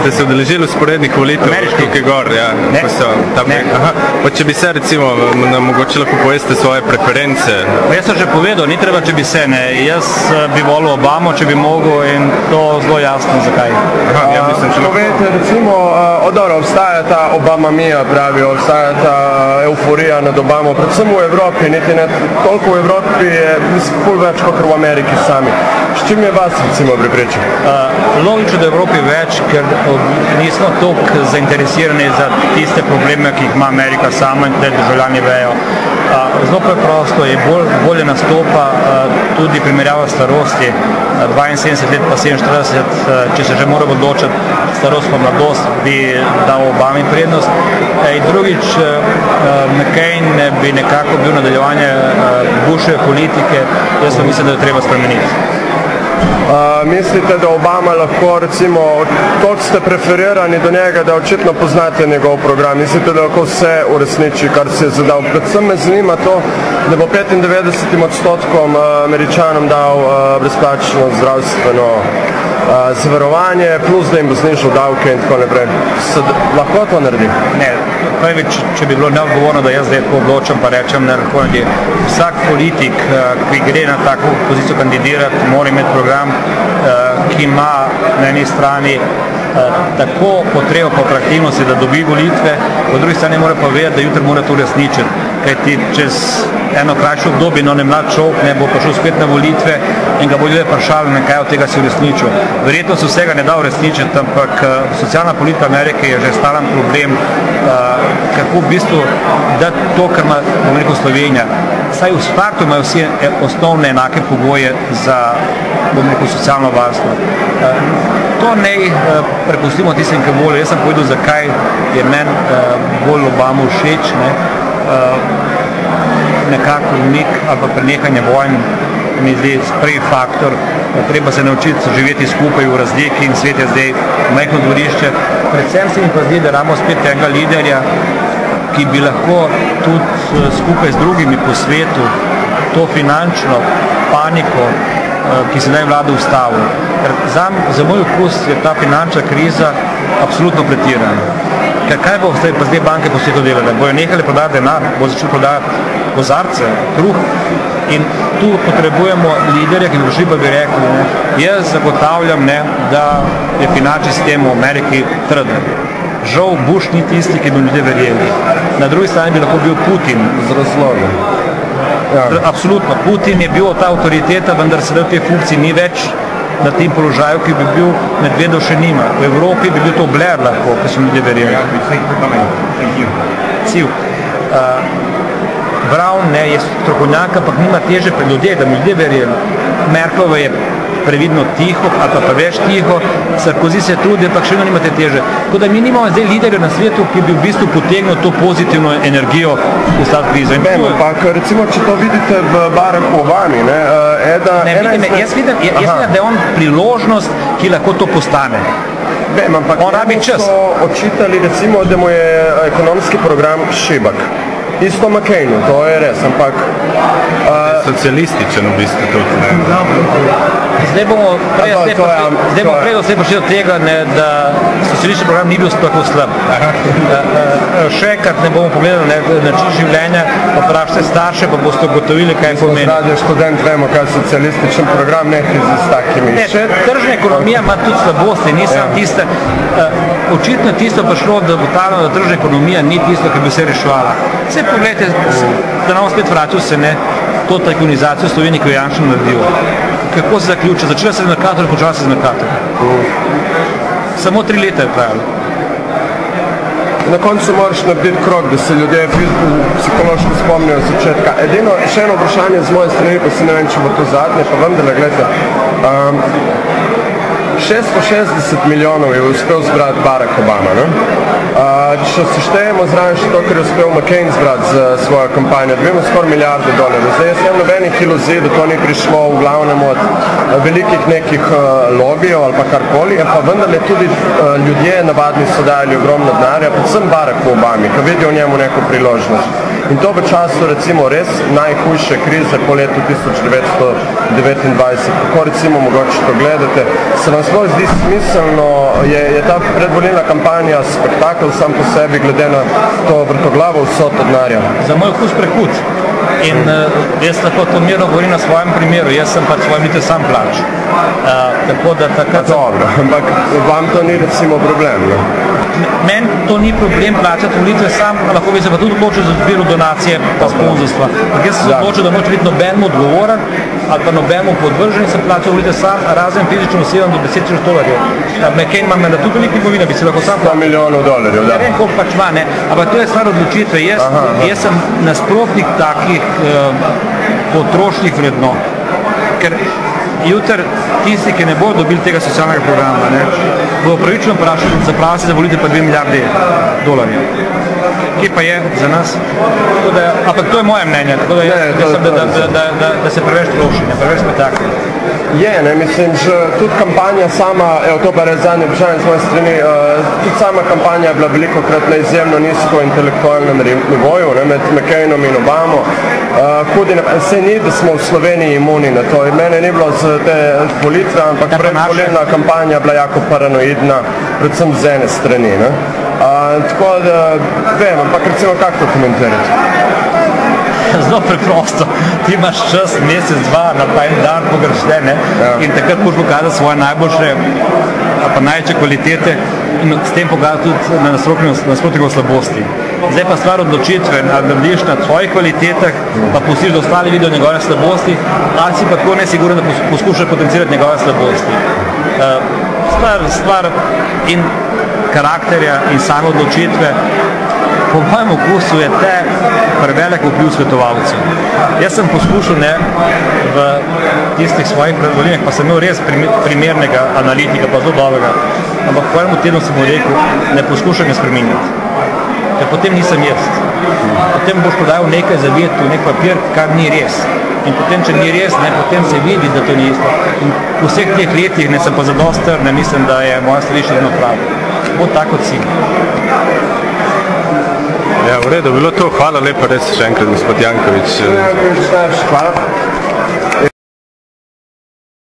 Ste se udeležili usporednih volitev Ameriških? tukaj gor? Ja, Ne. ko so tam Ne. Aha. Pa če bi se recimo nam mogoče lahko poveste svoje preference. Pa Jaz sem že povedal, ni treba, če bi se ne. Jaz eh, bi volil Obamo, če bi mogel in to zelo jasno zakaj. Aha, ja, mislim, če lahko. Povejte, recimo, uh, o, dobro, obstaja ta Obama mija, pravijo, obstaja ta uh, euforija nad Obamo, predvsem v Evropi, niti ne toliko v Evropi, je mislim, ful več kot v Ameriki sami. S čim je vas recimo prepričal? Uh, logično, da je v Evropi več, ker ob, nismo toliko zainteresirani za tiste probleme, ki jih ima Amerika sama in da državljani vejo. Zelo preprosto je, bolj, bolje nastopa tudi primerjava starosti, uh, 72 let pa 47, uh, če se že moramo odločiti, starost pa mladost, bi dal Obami prednost. In drugič, McCain bi nekako bil nadaljevanje Bushove politike, jaz pa mislim, da jo treba spremeniti. Uh, mislite, da Obama lahko, recimo, toliko ste preferirani do njega, da očitno poznate njegov program, mislite, da lahko vse uresniči, kar si je zadal. Predvsem me zanima to, da bo 95 odstotkom američanom dal uh, brezplačno zdravstveno uh, zavarovanje, plus da jim bo znižal davke in tako naprej. Se, lahko to naredi? Ne, prvič, če bi bilo neodgovorno, da jaz zdaj tako odločam, pa rečem, ne lahko naredi. Vsak politik, ki gre na tako pozicijo kandidirati, mora imeti program, ki ima na eni strani eh, tako potrebo po atraktivnosti, da dobi volitve, po drugi strani mora pa vedeti, da jutri mora to uresničiti. Kajti čez eno krajše obdobje, no ne mlad človek, ne bo prišel spet na volitve in ga bo ljudje vprašali, kaj od tega si uresničil. Verjetno se vsega ne da uresničiti, ampak eh, socialna politika Amerike je že stalen problem, eh, kako v bistvu dati to, kar ima, bom rekel, Slovenija. Saj v startu imajo vsi eh, osnovne enake pogoje za, bom rekel, socialno varstvo. Eh, To ne eh, prepustimo tistim, ki volijo. Jaz sem povedal, zakaj je meni eh, bolj Obama všeč. Ne? Nekako umik ali pa prenehanje vojn mi zdi prvi faktor. Treba se naučiti živeti skupaj v razliki in svet je zdaj majhno dvorišče. Predvsem se mi pa zdi, da ramo spet tega liderja, ki bi lahko tudi eh, skupaj z drugimi po svetu to finančno paniko, eh, ki se naj vlada ustavil. Ker zam, za moj okus je ta finančna kriza absolutno pretirana. Ker kaj bo zdaj, pa zdaj banke po svetu delale? Bojo nehali prodajati denar, bo začeli prodajati kozarce, kruh in tu potrebujemo liderja, ki bi pa bi rekli, ne, jaz zagotavljam, ne, da je finančni sistem v Ameriki trden. Žal Bush ni tisti, ki bi ljudje verjeli. Na drugi strani bi lahko bil Putin, Z razlogom. Ja. Absolutno. Putin je bil ta avtoriteta, vendar sedaj v tej funkciji ni več na tem položaju, ki bi bil medvedov še nima. V Evropi bi bil to Blair lahko, ki so ljudje verjeli. Civ. Uh, Brown ne, je strokovnjak, ampak nima teže pred ljudje, da mu ljudje verjeli. Merklova je previdno tiho, ali pa preveč tiho, Sarkozy se trudi, ampak še vedno nima te teže. Tako da mi nimamo zdaj liderja na svetu, ki bi v bistvu potegnil to pozitivno energijo v ta krizo. In Vem, to je- ampak recimo, če to vidite v Baracku Obami, ne, uh, eda, Ne, ena vidim, izmed- jaz vidim, jaz Aha. vidim, da je on priložnost, ki lahko to postane. Vem, ampak On rabi čas. so očitali recimo, da mu je eh, ekonomski program šibak. Isto McCainu, to je res, ampak uh, Socialističen v bistvu tudi. Ne? Zdaj bomo prej, Ja, to- to prišli- zdaj bomo prej vse prišli do tega, ne, da socialistični program ni bil tako slab. Eh, eh, Še enkrat ne bomo pogledali ne, način življenja, pa vprašajte starše, pa boste ugotovili, kaj pomeni. radio študent vemo, kaj socialističen program, ne z takimi. Ne, tržna ekonomija ima tudi slabosti, ni samo tista, uh, očitno tisto prišlo, da ugotavljamo, da tržna ekonomija ni tisto, ki bi vse reševala. Vse pogledajte, s- da nam spet vratil se ne, to tajkunizacijo v Sloveniji, ki jo Janša naredil. Kako se zaključa? Začela se z Mercatorjem, končala se z Mercatorjem. Samo tri leta je trajalo. na koncu moraš narediti krok, da se ljudje psihološko spomnijo od začetka. Edino, še eno vprašanje z moje strani, pa si ne vem, če bo to zadnje, pa vendarle, gledajte. Um, 660 milijonov je uspel zbrati Barack Obama. Uh, če seštejemo zraven še to, kar je uspel McCain zbrati za svojo kampanjo, dobimo skoraj milijarde dolarjev. Zdaj jaz imam nobenih iluzij, da to ni prišlo v glavnem od velikih nekih uh, lobijev ali pa karkoli, pa vendarle tudi uh, ljudje navadni so dali ogromno denarja, predvsem Baracku Obami, ki vidijo v njemu neko priložnost. In to v času recimo res najhujše krize po letu 1929, kako recimo mogoče to gledate, se vam sploh zdi smiselno, je, je ta predvolilna kampanja spektakel sam po sebi, glede na to vrtoglavo vsoto denarja? Za moj okus prehud. In uh, jaz lahko to mirno govorim na svojem primeru, jaz sem pač svoj niti sam plač. Uh, tako da takrat sem Dobro, ampak vam to ni recimo problem. Ne? Meni to ni problem plačati volitve sam, lahko bi se pa tudi odločil za zbiro donacije pa sponzorstva. Ampak jaz sem se odločil, da noče biti nobenemu odgovoren ali pa nobenemu podvržen in sem plačal volitve sam, razen fizičnim osebam do 10 tisoč dolarjev. McCain ima menda tudi veliko imovine, bi se lahko sam 100 milijonov dolarjev, da. Ne vem, koliko pač ima, ne? ampak to je stvar odločitve. Jaz, Aha, aha. jaz sem nasprotnik takih eh, potrošnih vrednot. Ker jutri tisti, ki ne bodo dobili tega socialnega programa, ne, bo pravično vprašali, zapraviti za volitev pa 2 milijarde dolarjev. Kje pa je za nas? Da, ampak to je moje mnenje, tako da jaz Ne, to- mislim, da, to da, da, da, da, da se preveč troši, ne preveč spektakl. Je, ne, mislim, že tudi kampanja sama, evo to pa res zadnje vprašanje z moje strani, uh, tudi sama kampanja je bila veliko krat na izjemno nizko intelektualnem nivoju, ne, med McCainom in Obamo. Uh, hudi, ne, se ni, da smo v Sloveniji imuni na to. In Mene ni bilo z te volitve, ampak predvolilna kampanja je bila jako paranoidna, predvsem z ene strani. Ne. Uh, tako da, vem, ampak recimo kako to komentirati? Zelo preprosto. Ti imaš čas, mesec, dva, na pa en dan pogrešne ne? Ja. in takrat moraš pokazati svoje najboljše, pa največje kvalitete in s tem pokazati tudi na nasprotnikov slabosti. Zdaj pa stvar odločitve, ali narediš na svojih kvalitetah, pa pustiš, da ostali vidijo njegove slabosti, ali si pa tako nesiguren, da pos- poskušaš potencirati njegove slabosti. Uh, stvar, stvar in karakterja in same odločitve po mojem okusu je te prevelik vpliv svetovalcev. Jaz sem poskušal ne, v tistih svojih predvoljenih, pa sem imel res prime- primernega analitika, pa zelo dobrega, ampak po enem tednu sem mu rekel, ne poskušaj me spremenjati. Ker potem nisem jaz. Potem boš podajal nekaj zavet v nek papir, kar ni res. In potem, če ni res, ne, potem se vidi, da to ni isto. In v vseh teh letih ne sem pa zadost ne mislim, da je moja stališče vedno pravo. Bo tako si. Ja, v redu, bilo to. Hvala lepa res še enkrat, gospod Jankovič. Hvala.